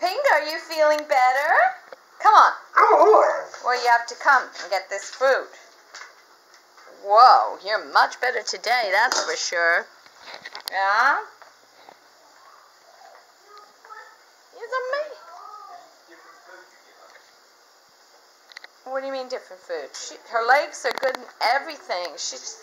Pinga, are you feeling better? Come on. Well, you have to come and get this fruit. Whoa, you're much better today, that's for sure. Yeah? It's amazing. What do you mean different food? She, her legs are good in everything. She's